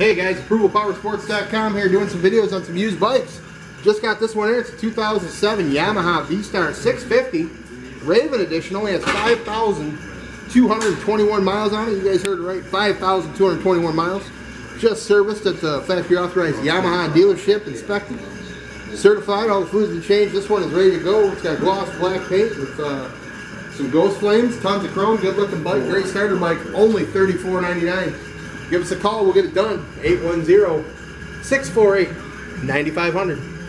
Hey guys, ApprovalPowerSports.com here doing some videos on some used bikes. Just got this one here. It's a 2007 Yamaha V-Star 650 Raven Edition. Only has 5,221 miles on it. You guys heard it right. 5,221 miles. Just serviced at the factory authorized Yamaha dealership, inspected, certified. All the fluids been changed. This one is ready to go. It's got gloss black paint with uh, some ghost flames, tons of chrome, good looking bike, great starter bike. Only $34.99. Give us a call. We'll get it done. 810 648 9500.